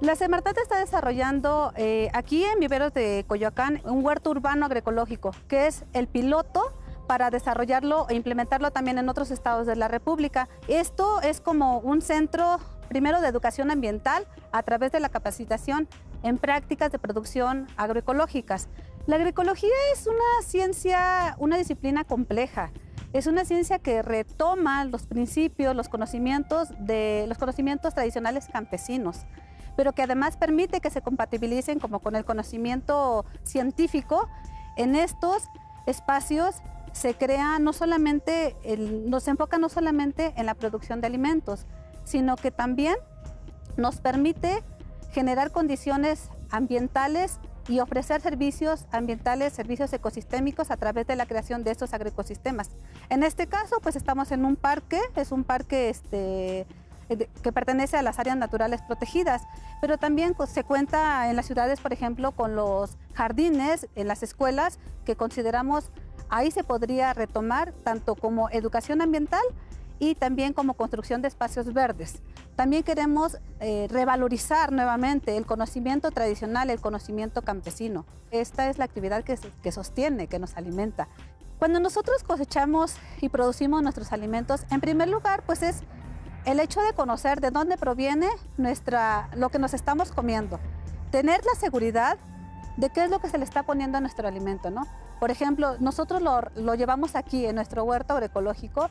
La Semarnat está desarrollando eh, aquí en Viveros de Coyoacán un huerto urbano agroecológico, que es el piloto para desarrollarlo e implementarlo también en otros estados de la República. Esto es como un centro primero de educación ambiental a través de la capacitación en prácticas de producción agroecológicas. La agroecología es una ciencia, una disciplina compleja. Es una ciencia que retoma los principios, los conocimientos de los conocimientos tradicionales campesinos pero que además permite que se compatibilicen como con el conocimiento científico. En estos espacios se crea no solamente, nos enfoca no solamente en la producción de alimentos, sino que también nos permite generar condiciones ambientales y ofrecer servicios ambientales, servicios ecosistémicos a través de la creación de estos agroecosistemas. En este caso, pues estamos en un parque, es un parque este, que pertenece a las áreas naturales protegidas, pero también se cuenta en las ciudades, por ejemplo, con los jardines, en las escuelas, que consideramos ahí se podría retomar tanto como educación ambiental y también como construcción de espacios verdes. También queremos eh, revalorizar nuevamente el conocimiento tradicional, el conocimiento campesino. Esta es la actividad que, que sostiene, que nos alimenta. Cuando nosotros cosechamos y producimos nuestros alimentos, en primer lugar, pues es el hecho de conocer de dónde proviene nuestra, lo que nos estamos comiendo, tener la seguridad de qué es lo que se le está poniendo a nuestro alimento, ¿no? Por ejemplo, nosotros lo, lo llevamos aquí en nuestro huerto agroecológico,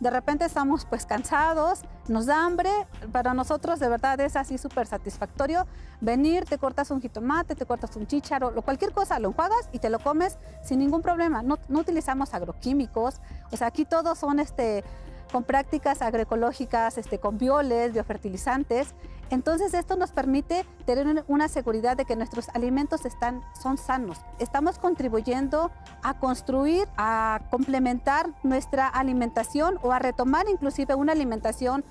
de repente estamos pues cansados, nos da hambre, para nosotros de verdad es así súper satisfactorio venir, te cortas un jitomate, te cortas un chícharo, lo, cualquier cosa, lo enjuagas y te lo comes sin ningún problema. No, no utilizamos agroquímicos, o sea, aquí todos son este, con prácticas agroecológicas, este, con bioles, biofertilizantes. Entonces esto nos permite tener una seguridad de que nuestros alimentos están, son sanos. Estamos contribuyendo a construir, a complementar nuestra alimentación o a retomar inclusive una alimentación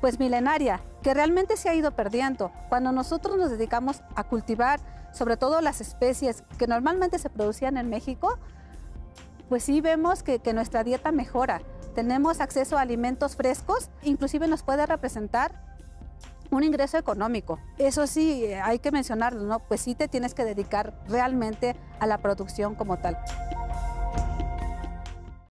pues milenaria, que realmente se ha ido perdiendo. Cuando nosotros nos dedicamos a cultivar, sobre todo las especies que normalmente se producían en México, pues sí vemos que, que nuestra dieta mejora tenemos acceso a alimentos frescos, inclusive nos puede representar un ingreso económico. Eso sí, hay que mencionarlo, ¿no? Pues sí te tienes que dedicar realmente a la producción como tal.